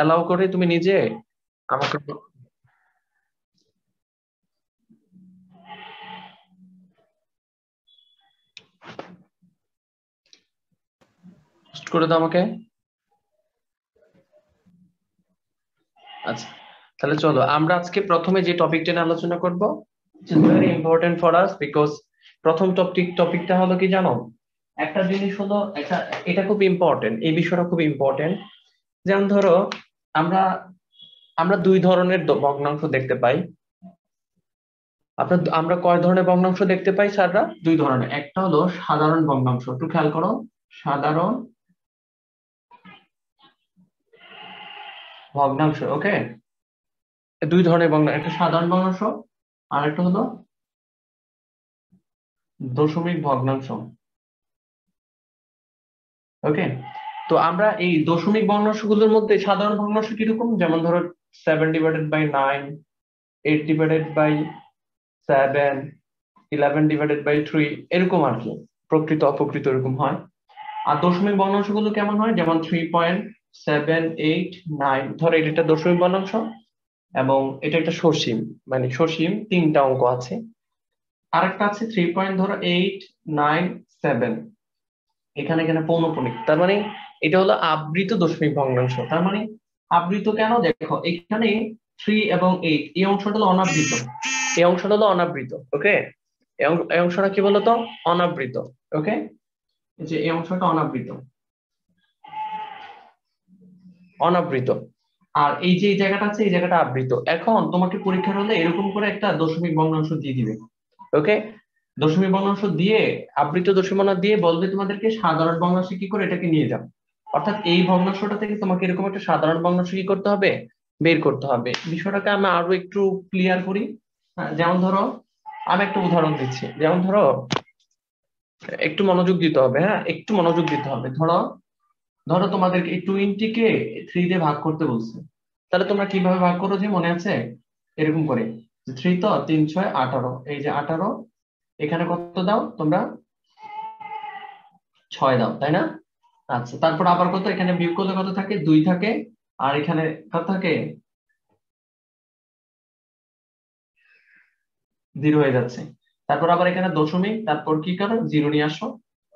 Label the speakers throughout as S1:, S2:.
S1: Allow করে তুমি নিজে আমাকে করে দাও আমাকে। আচ্ছা তাহলে চলো, আমরা আজকে প্রথমে যে টপিকটা নিয়ে আলোচনা করব very important for us because প্রথম টপিক টপিকটা হলো কি জানো? একটা জিনিস হলো, একটা, এটা খুব ইম্পর্টেন্ট এই বিষয়টা খুব ইম্পর্টেন্ট যেমন ধরো আমরা আমরা দুই ধরনের ভগ্নাংশ দেখতে পাই। আপনার আমরা কয় ধরনের ভগ্নাংশ দেখতে পাই, স্যাররা? দুই ধরনের। একটা হলো সাধারণ ভগ্নাংশ। একটু খেয়াল করো। সাধারণ ভগ্নাংশ, ওকে? দুই ধরনের ভগ্নাংশ একটা সাধারণ ভগ্নাংশ, আর একটা হলো দশমিক ভগ্নাংশ। ওকে? তো আমরা এই দশমিক ভগ্নাংশগুলোর মধ্যে সাধারণ ভগ্নাংশ কীরকম? যেমন ধরো seven divided by nine eight divided by seven eleven divided by three এরকম আর কি। প্রকৃত, অপ্রকৃত এরকম হয়। আর দশমিক ভগ্নাংশগুলো কেমন হয়? যেমন three point seven eight nine ধরো এটা একটা দশমিক ভগ্নাংশ এবং এটা একটা সসীম মানে সসীম তিনটা অঙ্ক আছে। আরেকটা আছে থ্রি পয়েন্ট ধরো এইট নাইন সেভেন এখানে এখানে পৌনপণিক তার মানে এটা হলো আবৃত দশমিক ভগ্নাংশ। তার মানে আবৃত কেন? দেখো, এখানে থ্রি এবং এইট এই অংশটা হলো অনাবৃত। এই অংশটা হলো অনাবৃত ওকে এই অংশটা কি বলতো? অনাবৃত ওকে যে এই অংশটা অনাবৃত। অনাবৃত। আর এই যে এই জায়গাটা আছে, এই জায়গাটা আবৃত। এখন তোমাকে পরীক্ষার হলে এরকম করে একটা দশমিক ভগ্নাংশ দিয়ে দিবে ওকে দশমিক ভগ্নাংশ দিয়ে, আবৃত দশমিক দিয়ে বলবে তোমাদেরকে সাধারণ ভগ্নাংশ কি করে এটাকে নিয়ে যাও। অর্থাৎ এই ভগ্নাংশটা থেকে তোমাকে এরকম একটা সাধারণ ভগ্নাংশ কি করতে হবে? বের করতে হবে। বিষয়টাকে আমি আরও একটু ক্লিয়ার করি। যেমন ধরো, আমি একটা উদাহরণ দিচ্ছি। যেমন ধরো, একটু মনোযোগ দিতে হবে হ্যাঁ? একটু মনোযোগ দিতে হবে। ধরো ধরো তোমাদেরকে এই টোয়েন্টিকে থ্রি দিয়ে ভাগ করতে বলছে। তাহলে তোমরা কীভাবে ভাগ করো যে মনে আছে? এরকম করে। থ্রি তো তিন, ছয়, আঠারো। এই যে আঠারো, এখানে কত দাও? তোমরা ছয় দাও, তাই না? আচ্ছা তারপর আবার কত? এখানে বিয়োগ করলে কত থাকে? দুই থাকে। আর এখানে কত থাকে? জিরো হয়ে যাচ্ছে। তারপর আবার এখানে দশমিক, তারপর কি করো? জিরো নিয়ে আসো।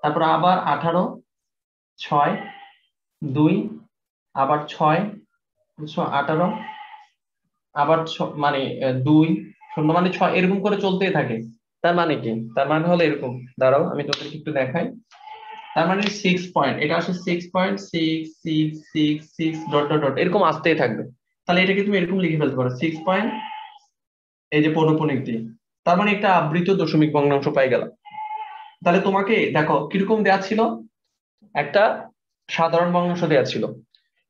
S1: তারপর আবার আঠারো, ছয়, দুই, আবার ছয় আঠারো, আবার মানে দুই, শূন্য মানে ছয়, এরকম করে চলতেই থাকে। তার মানে কি? তার মানে হলো এরকম। দাঁড়াও, আমি তোদেরকে একটু দেখাই। তার মানে সিক্স পয়েন্ট এটা আসলে six point six six six six dot dot dot এরকম আসতেই থাকবে। তাহলে এটাকে তুমি এরকম লিখে ফেলতে পারো সিক্স পয়েন্ট এই যে পৌনপুনিক দিয়ে তার মানে একটা আবৃত দশমিক ভগ্নাংশ পাই গেল তাহলে তোমাকে দেখো কীরকম দেয়া ছিল? একটা সাধারণ ভগ্নাংশ দেয়া ছিল।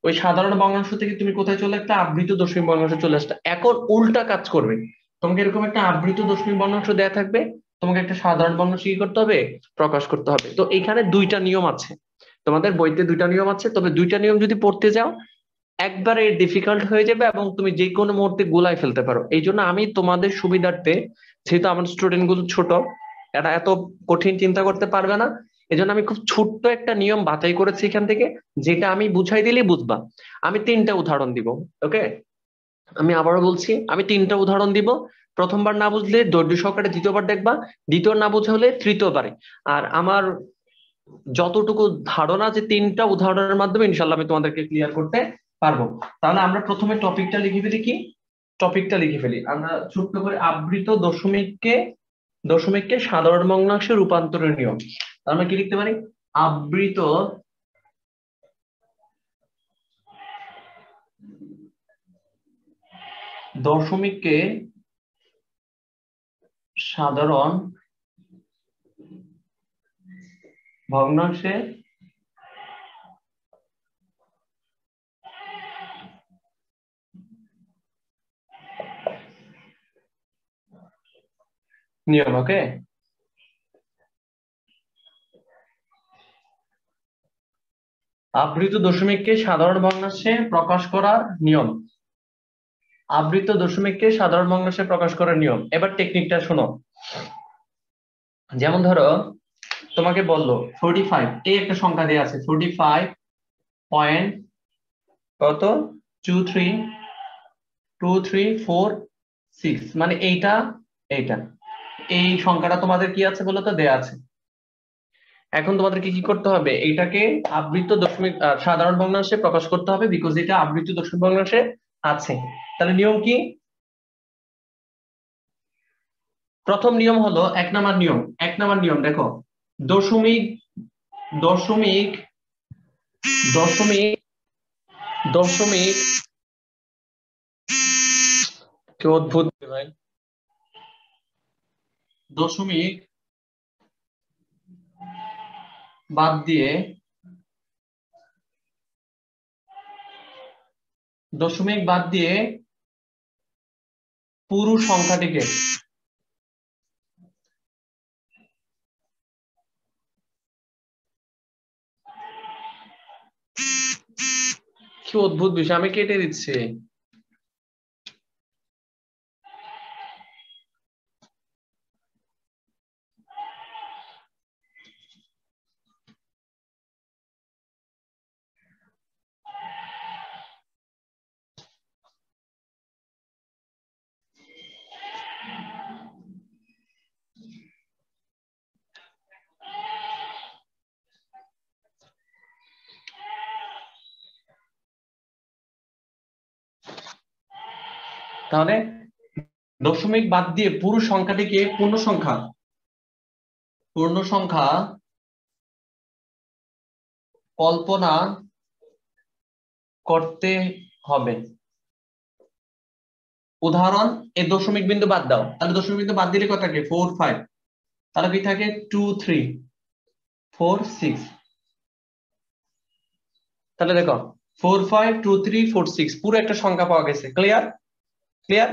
S1: ওই সাধারণ ভগ্নাংশ থেকে তুমি কোথায় চলে একটা আবৃত দশমিক ভগ্নাংশ চলে আসটা এখন উল্টা কাজ করবে। তোমাকে এরকম একটা আবৃত দশমিক ভগ্নাংশ দেয়া থাকবে। তোমাকে একটা সাধারণ ভগ্নাংশ কি করতে হবে, প্রকাশ করতে হবে। তো এখানে দুইটা নিয়ম আছে। তোমাদের বইতে দুইটা নিয়ম আছে, তবে দুইটা নিয়ম যদি পড়তে যাও, একবারে ডিফিকাল্ট হয়ে যাবে এবং তুমি যে কোনো মুহূর্তে গোলায় ফেলতে পারো। এই জন্য আমি তোমাদের সুবিধার্থে, যেহেতু আমার স্টুডেন্টগুলো ছোট এটা এত কঠিন চিন্তা করতে পারবে না এই জন্য আমি খুব ছোট্ট একটা নিয়ম বাতাই করেছি এখান থেকে, যেটা আমি বুঝাই দিলে বুঝবা। আমি তিনটা উদাহরণ দিব ওকে আমি আবারও বলছি, আমি তিনটা উদাহরণ দিব। প্রথমবার না বুঝলে দৈর্ঘ্য সহকারে দ্বিতীয়বার দেখবা দ্বিতীয় না বুঝে হলে তৃতীয়বারে। আর আমার যতটুকু ধারণা যে তিনটা উদাহরণের মাধ্যমে ইনশাল্লাহ আমি তোমাদেরকে ক্লিয়ার করতে পারব। তাহলে আমরা প্রথমে টপিকটা লিখে ফেলি কি? টপিকটা লিখে ফেলি। আমরা ছোট্ট করে আবৃত দশমিককে দশমিককে সাধারণ ভগ্নাংশে রূপান্তরের নিয়ম। আমরা কি লিখতে পারি? আবৃত দশমিককে সাধারণ ভগ্নাংশে নিয়ম ওকে আবৃত দশমিককে সাধারণ ভগ্নাংশে প্রকাশ করার নিয়ম। আবৃত দশমিককে সাধারণ ভগ্নাংশে প্রকাশ করার নিয়ম। এবার টেকনিকটা শোনো। যেমন ধরো, তোমাকে বলল ফোরটি ফাইভ এই একটা সংখ্যা দেওয়া আছে? ফোরটি ফাইভ পয়েন্ট কত? Two three two three four six মানে এইটা এইটা। এই সংখ্যাটা তোমাদের কি আছে বলতো? দেয়া আছে। এখন তোমাদেরকে কি কি করতে হবে? এইটাকে আবৃত দশমিক সাধারণ ভগ্নাংশে প্রকাশ করতে হবে বিকজ এটা আবৃত দশমিক ভগ্নাংশে আছে। তাহলে নিয়ম কি? প্রথম নিয়ম হলো এক নাম্বার নিয়ম। এক নাম্বার নিয়ম, দেখো। দশমিক দশমিক দশমিক দশমিক। কি অদ্ভুত ভাই। দশমিক বাদ দিয়ে দশমিক বাদ দিয়ে পুরো সংখ্যাটিকে কি অদ্ভুত বিষয় আমি কেটে দিচ্ছি। তাহলে দশমিক বাদ দিয়ে পুরো সংখ্যাটিকে পূর্ণ সংখ্যা? পূর্ণ সংখ্যা কল্পনা করতে হবে। উদাহরণ এই দশমিক বিন্দু বাদ দাও। তাহলে দশমিক বিন্দু বাদ দিলে কত থাকে ফোর, ফাইভ। তাহলে কি থাকে? Two, three. Four, six. তাহলে দেখো, four, five, two, three, four, six. পুরো একটা সংখ্যা পাওয়া গেছে। ক্লিয়ার? ক্লিয়ার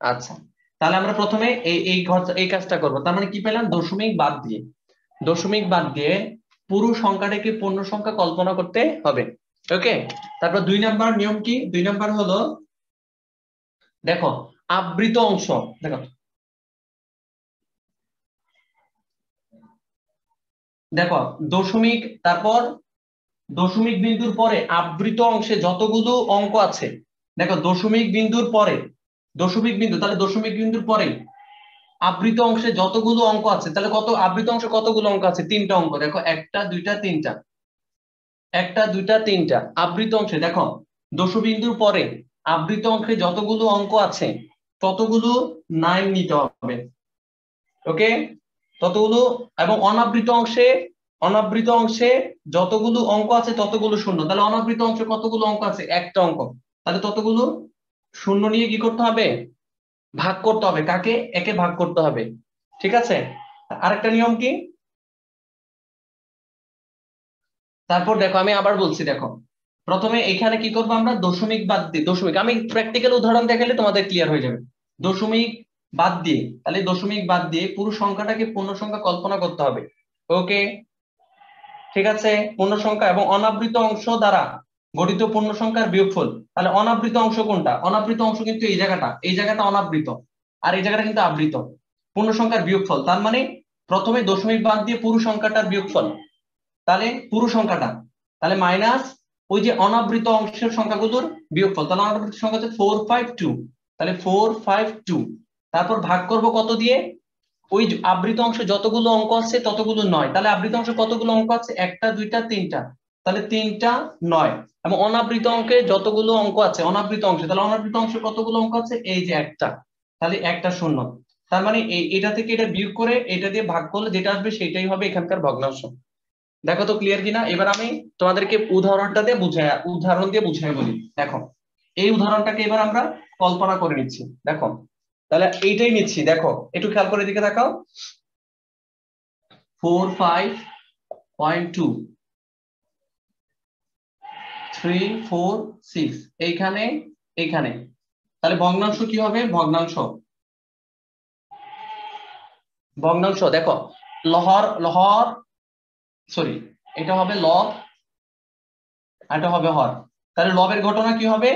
S1: আচ্ছা। তাহলে আমরা প্রথমে এই এই এই কাজটা করব। তার মানে কি পেলাম? দশমিক বাদ দিয়ে। দশমিক বাদ দিয়ে পুরো সংখ্যাটাকে পূর্ণ সংখ্যা কল্পনা করতে হবে। ওকে তারপর দুই নাম্বার নিয়ম কি? দুই নাম্বার হলো দেখো আবৃত অংশ। দেখো। দেখো দশমিক তারপর দশমিক বিন্দুর পরে আবৃত অংশে যতগুলো অঙ্ক আছে দেখো দশমিক বিন্দুর পরে দশমিক বিন্দু, তাহলে দশমিক বিন্দুর পরে আবৃত অংশে যতগুলো অঙ্ক আছে, তাহলে কত, আবৃত অংশে কতগুলো অঙ্ক আছে? তিনটা অঙ্ক, দেখো, একটা, দুইটা, তিনটা। একটা, দুইটা, তিনটা, আবৃত অংশে, দেখো দশবিন্দুর পরে আবৃত অংশে যতগুলো অঙ্ক আছে, ততগুলো নাইন নিতে হবে। ওকে ততগুলো, এবং অনাবৃত অংশে অনাবৃত অংশে যতগুলো অঙ্ক আছে, ততগুলো শূন্য। তাহলে অনাবৃত অংশে কতগুলো অঙ্ক আছে? একটা অঙ্ক। তাহলে ততগুলো শূন্য নিয়ে কি করতে হবে? ভাগ করতে হবে। কাকে? একে ভাগ করতে হবে। ঠিক আছে? আরেকটা নিয়ম কি? তারপর দেখো, আমি আবার বলছি, দেখো। প্রথমে এখানে কি করব আমরা? দশমিক বাদ দিয়ে, দশমিক। আমি প্র্যাকটিক্যাল উদাহরণ দেখালে তোমাদের ক্লিয়ার হয়ে যাবে। দশমিক বাদ দিয়ে, তাহলে দশমিক বাদ দিয়ে পুরো সংখ্যাটাকে পূর্ণ সংখ্যা কল্পনা করতে হবে। ওকে? ঠিক আছে? পূর্ণ সংখ্যা এবং অনাবৃত অংশ দ্বারা গঠিত পূর্ণ সংখ্যার বিয়োগফল, তাহলে অনাবৃত অংশ কোনটা? অনাবৃত অংশ কিন্তু এই জায়গাটা এই জায়গাটা অনাবৃত, আর এই জায়গাটা কিন্তু আবৃত। পূর্ণ সংখ্যার বিয়োগফল, তার মানে প্রথমে দশমিক বাদ দিয়ে পুরো সংখ্যাটার বিয়োগফল। তাহলে পুরো সংখ্যাটা, তাহলে মাইনাস ওই যে অনাবৃত অংশের সংখ্যাগুলোর বিয়োগফল, তাহলে অনাবৃত সংখ্যা হচ্ছে ফোর ফাইভ টু তাহলে ফোর ফাইভ টু তারপর ভাগ করব কত দিয়ে? ওই আবৃত অংশ যতগুলো অঙ্ক আছে ততগুলো নয়। তাহলে আবৃত অংশ কতগুলো অঙ্ক আছে? একটা, দুইটা, তিনটা। তাহলে তিনটা নয়। এবং অনাবৃত অঙ্কে যতগুলো অঙ্ক আছে, অনাবৃত অংশে, তাহলে অনাবৃত অংশে কতগুলো অঙ্ক আছে? এই যে একটা। তাহলে একটা শূন্য। তার মানে এটা থেকে এটা বিয়োগ করে এটা দিয়ে ভাগ করলে যেটা আসবে সেটাই হবে এখানকার ভগ্নাংশ। দেখো তো ক্লিয়ার কিনা? এবার আমি তোমাদেরকে উদাহরণটা দিয়ে বুঝাই, উদাহরণ দিয়ে বুঝাই বলি। দেখো, এই উদাহরণটাকে এবার আমরা কল্পনা করে নিচ্ছি। দেখো, তাহলে এইটাই নিচ্ছি। দেখো, একটু খেয়াল করে দিকে দেখাও। Four five point two three four six এইখানে এইখানে। তাহলে ভগ্নাংশ কি হবে? ভগ্নাংশ। ভগ্নাংশ, দেখো, লহর লহর সরি এটা হবে লব এটা হবে হর। তাহলে লবের ঘটনা কি হবে?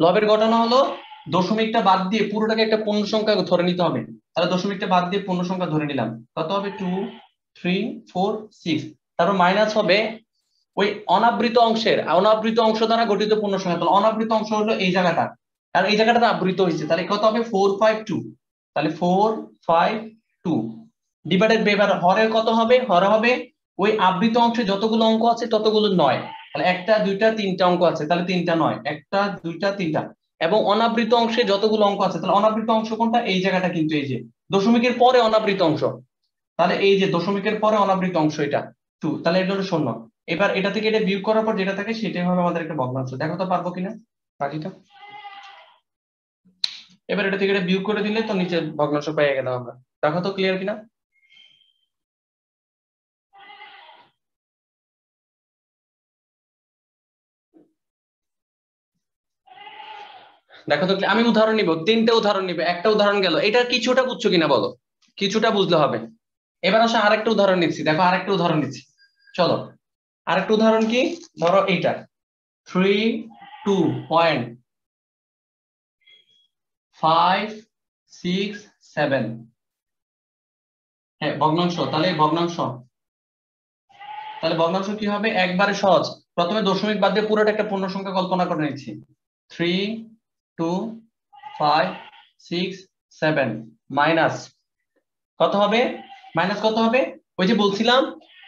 S1: লবের ঘটনা হলো দশমিকটা বাদ দিয়ে পুরোটাকে একটা পূর্ণ সংখ্যা ধরে নিতে হবে। তাহলে দশমিকটা বাদ দিয়ে পূর্ণ সংখ্যা ধরে নিলাম। কত হবে? টু থ্রি ফোর সিক্স তারপর মাইনাস হবে ওই অনাবৃত অংশের অনাবৃত অংশ দ্বারা গঠিত পূর্ণ সংখ্যা অনাবৃত অংশ হলো এই জায়গাটা। আর এই জায়গাটা আবৃত হয়েছে, তাহলে কত হবে? ফোর ফাইভ টু তাহলে four five two divided by এবার হরের কত হবে? হরে হবে ওই আবৃত অংশে যতগুলো অঙ্ক আছে ততগুলো নয়। তাহলে একটা, দুইটা, তিনটা অঙ্ক আছে, তাহলে তিনটা নয়। একটা, দুইটা, তিনটা। এবং অনাবৃত অংশে যতগুলো অঙ্ক আছে, তাহলে অনাবৃত অংশ কোনটা? এই জায়গাটা কিন্তু এই যে, দশমিকের পরে অনাবৃত অংশ। তাহলে এই যে, দশমিকের পরে অনাবৃত অংশ এটা। টু তাহলে এটা হলো শূন্য। এবার এটা থেকে এটা বিয়োগ করার পর যেটা থাকে সেটাই হবে আমাদের একটা ভগ্নাংশ দেখো তো পারব কিনা? বাকিটা এবার এটা থেকে এটা বিয়োগ করে দিলে তো নিচে ভগ্নাংশ পেয়ে গেলাম আমরা। দেখো তো ক্লিয়ার কিনা? দেখো তো আমি উদাহরণ নিব, তিনটে উদাহরণ নিবে, একটা উদাহরণ গেল। এটা কিছুটা বুঝছ কিনা বলো? কিছুটা বুঝলে হবে। এবার আসলে আরেকটা উদাহরণ নিচ্ছি, দেখো আরেকটা উদাহরণ নিচ্ছি। চলো। আরেকটা উদাহরণ কি? ধরো এইটা। Three two point five six seven হ্যাঁ ভগ্নাংশ। তাহলে ভগ্নাংশ। তাহলে ভগ্নাংশ কি হবে? একবারে সহজ। প্রথমে দশমিক বাদ দিয়ে পুরোটা একটা পূর্ণ সংখ্যা কল্পনা করে নিচ্ছি। Three two five six seven minus কত হবে? মাইনাস কত হবে? ওই যে বলছিলাম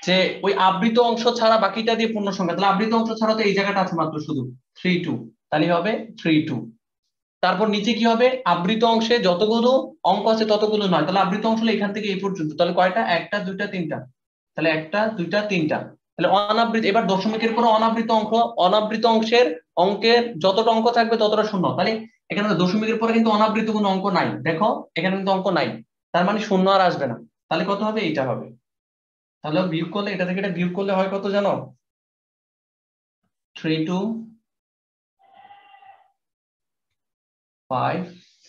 S1: যে ওই আবৃত অংশ ছাড়া বাকিটা দিয়ে পূর্ণ সংখ্যা। তাহলে আবৃত অংশ ছাড়া তো এই জায়গাটা আছে মাত্র শুধু। থ্রি টু তাহলে হবে? থ্রি টু তারপর নিচে কি হবে? আবৃত অংশে যতগুলো অঙ্ক আছে ততগুলো নয়। তাহলে আবৃত অংশ হলো এখান থেকে এই পর্যন্ত। তাহলে কয়টা? একটা, দুইটা, তিনটা। তাহলে একটা, দুইটা, তিনটা। তাহলে অনাবৃত, এবার দশমিকের পরে অনাবৃত অঙ্ক অনাবৃত অংশের অঙ্কের যতটা অঙ্ক থাকবে ততটা শূন্য। তাহলে এখানে দশমিকের পরে কিন্তু অনাবৃত কোনো অঙ্ক নাই। দেখো, এখানে কিন্তু অঙ্ক নাই। তার মানে শূন্য আর আসবে না। তাহলে কত হবে? এইটা হবে। তাহলে বিয়োগ করলে, এটা থেকে এটা বিয়োগ করলে হয় কত জানো? Three two five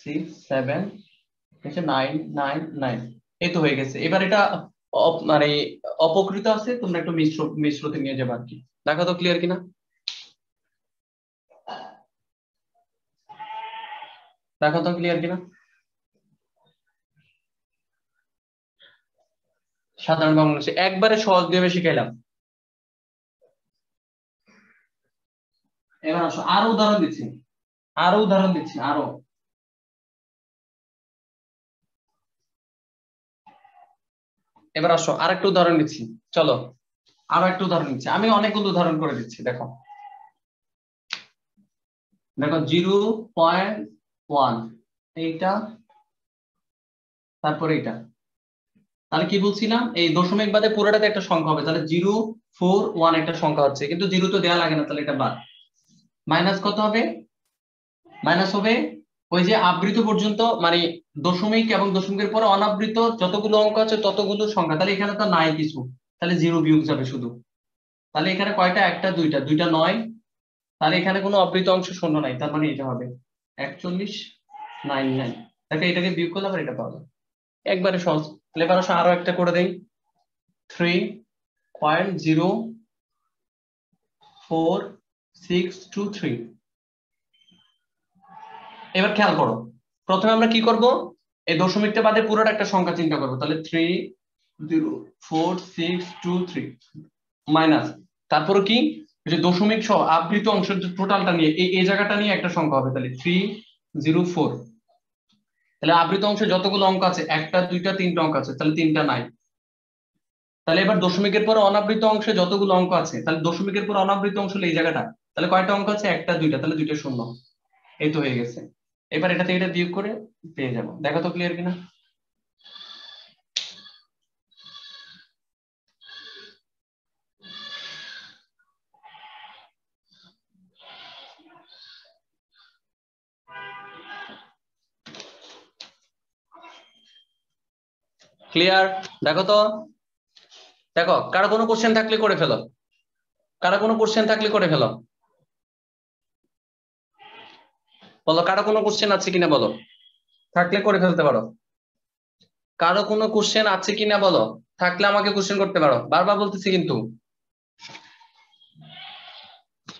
S1: six seven nine nine nine এই তো হয়ে গেছে। এবার এটা মানে অপকৃত আছে, তোমরা একটু মিশ্র, মিশ্রতে নিয়ে যাবে আর কি। দেখা তো ক্লিয়ার কিনা? দেখা তো ক্লিয়ার কিনা? সাধারণ বাংলাদেশে একবারে সহজ দিয়ে শিখাইলাম। এবার আসো, আরও উদাহরণ দিচ্ছি। আরও উদাহরণ দিচ্ছি, আরও। এবার আসো, আরেকটা উদাহরণ দিচ্ছি। চলো, আরও একটা উদাহরণ দিচ্ছি। আমি অনেকগুলো উদাহরণ করে দিচ্ছি, দেখো। দেখো, জিরো পয়েন্ট ওয়ান, এইটা, তারপরে এইটা। তাহলে কি বলছিলাম? এই দশমিক বাদে পুরোটাতে একটা সংখ্যা হবে। তাহলে জিরো, ফোর, ওয়ান একটা সংখ্যা হচ্ছে। কিন্তু জিরো তো দেওয়া লাগে না, তাহলে এটা বাদ। মাইনাস কত হবে? মাইনাস হবে ওই যে আবৃত পর্যন্ত মানে দশমিক এবং দশমিকের পরে অনাবৃত যতগুলো অঙ্ক আছে ততগুলো সংখ্যা। তাহলে এখানে তো নাই কিছু। তাহলে জিরো বিয়োগ যাবে শুধু। তাহলে এখানে কয়টা? একটা, দুইটা। দুইটা নয়। তাহলে এখানে কোনো অবৃত অংশ শূন্য নাই। তার মানে এটা হবে একচল্লিশ, নাইন নাইন। দেখো এটাকে বিয়োগ করলে আবার এটা পাবো একবারে সহজ। তাহলে এবার আরও একটা করে দেই। Three point zero four six two three এবার খেয়াল করো, প্রথমে আমরা কি করব? এই দশমিকটা বাদে পুরোটা একটা সংখ্যা চিন্তা করব। তাহলে three zero four six two three minus তারপরে কি? যে দশমিক সহ আবৃত অংশের টোটালটা নিয়ে, এই জায়গাটা নিয়ে একটা সংখ্যা হবে। তাহলে থ্রি জিরো ফোর তাহলে আবৃত অংশে যতগুলো অঙ্ক আছে, একটা, দুইটা, তিনটা অঙ্ক আছে, তাহলে তিনটা নাই। তাহলে এবার দশমিকের পরে অনাবৃত অংশে যতগুলো অঙ্ক আছে, তাহলে দশমিকের পরে অনাবৃত অংশ এই জায়গাটা। তাহলে কয়টা অঙ্ক আছে? একটা, দুইটা, তাহলে দুইটা শূন্য। এই তো হয়ে গেছে। এবার এটা থেকে এটা বিয়োগ করে পেয়ে যাব। দেখো তো ক্লিয়ার কিনা? ক্লিয়ার দেখো তো। দেখো, কারও কোনো কোশ্চেন থাকলে করে ফেলো। কারও কোনো কোশ্চেন থাকলে করে ফেলো। বলো, কারও কোনো কোশ্চেন আছে কিনা বলো? থাকলে করে ফেলতে পারো। কারও কোনো কোশ্চেন আছে কিনা বলো? থাকলে আমাকে কোশ্চেন করতে পারো। বারবার বলতেছি কিন্তু।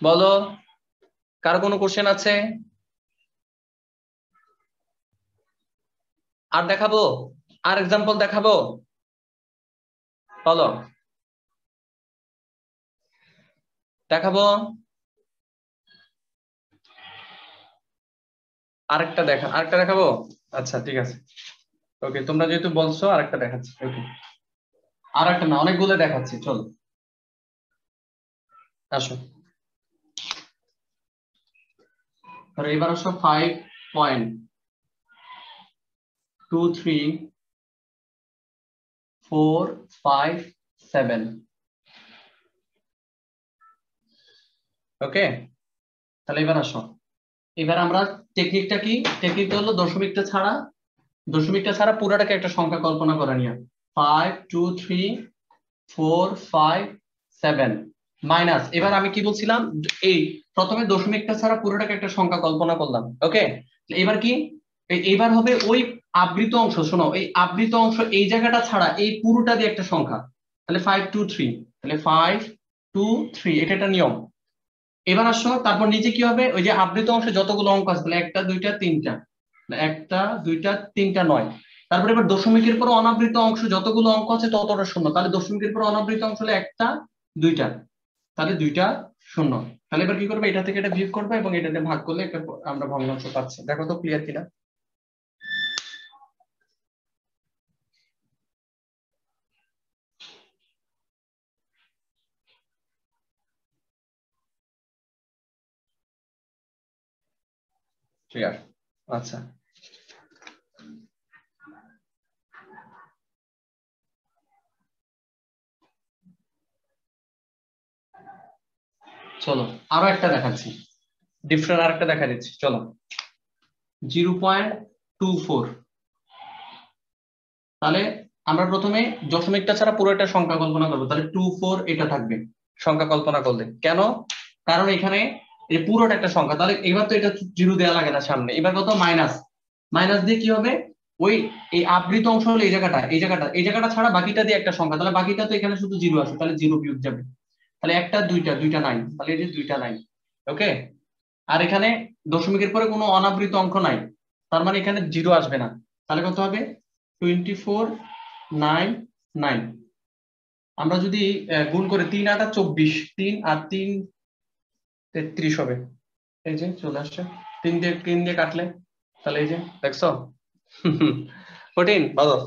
S1: বলো, কারও কোনো কোশ্চেন আছে? আর দেখাবো? আর এক্সাম্পল দেখাবো? বলো। দেখাবো। আরেকটা দেখা, আরেকটা দেখাবো? আচ্ছা ঠিক আছে। ওকে, তোমরা যেহেতু বলছো, আরেকটা দেখাচ্ছি। ওকে। আর একটা না, অনেকগুলো দেখাচ্ছি, চলো। আসো। এবার আসো five point two three four five seven okay তাহলে এবার আসো। এবার আমরা টেকনিকটা কি? টেকনিকটা হলো দশমিকটা ছাড়া। দশমিকটা ছাড়া পুরোটাকে একটা সংখ্যা কল্পনা করে নিয়ে five two three four five seven minus এবার আমি কি বলছিলাম? এই, প্রথমে দশমিকটা ছাড়া পুরোটাকে একটা সংখ্যা কল্পনা করলাম। ওকে এবার কি? এইবার হবে ওই আবৃত অংশ, শোনো, এই আবৃত অংশ এই জায়গাটা ছাড়া এই পুরোটা দিয়ে একটা সংখ্যা। তাহলে ফাইভ টু থ্রি তাহলে ফাইভ টু থ্রি এটা একটা নিয়ম। এবার আসো, তারপর নিচে কি হবে? ওই যে আবৃত অংশে যতগুলো অঙ্ক আছে একটা, দুইটা, তিনটা। একটা, দুইটা, তিনটা, নয়। তারপরে এবার দশমিকের পর অনাবৃত অংশ যতগুলো অঙ্ক আছে ততটা শূন্য। তাহলে দশমিকের পর অনাবৃত অংশ হলে একটা, দুইটা। তাহলে দুইটা, শূন্য। তাহলে এবার কি করবে? এটা থেকে এটা বিয়োগ করবে এবং এটাতে ভাগ করলে আমরা ভগ্নাংশ পাচ্ছি। দেখো তো ক্লিয়ার কিনা? ক্লিয়ার আচ্ছা। চলো, আরও একটা দেখাচ্ছি। ডিফারেন্ট আরেকটা দেখা দিচ্ছি, চলো। Zero point two four. তাহলে আমরা প্রথমে দশমিকটা ছাড়া পুরো একটা সংখ্যা কল্পনা করব, তাহলে টু ফোর এটা থাকবে, সংখ্যা কল্পনা করলে। কেন? কারণ এখানে এই পুরোটা একটা সংখ্যা। তাহলে এবার তো এটা জিরো দেওয়া লাগে না সামনে। এবার কত? মাইনাস মাইনাস দিয়ে কি হবে? ওই, এই আবৃত অংশ হলো এই জায়গাটা এই জায়গাটা। এই জায়গাটা ছাড়া বাকিটা দিয়ে একটা সংখ্যা। তাহলে বাকিটা তো এখানে শুধু জিরো আসবে তাহলে জিরো বিয়োগ যাবে। তাহলে একটা, দুইটা দুইটা নাই তাহলে যে দুইটা নাই ওকে আর এখানে দশমিকের পরে কোনো অনাবৃত অঙ্ক নাই। তার মানে এখানে জিরো আসবে না। তাহলে কত হবে? টোয়েন্টি ফোর নাইন নাইন আমরা যদি গুণ করে তিন আটা চব্বিশ, তিন আর তিন তেত্রিশ হবে। এই যে চলে আসছে তিন দিয়ে তিন দিয়ে কাটলে, তাহলে এই যে দেখছ? কঠিন বলো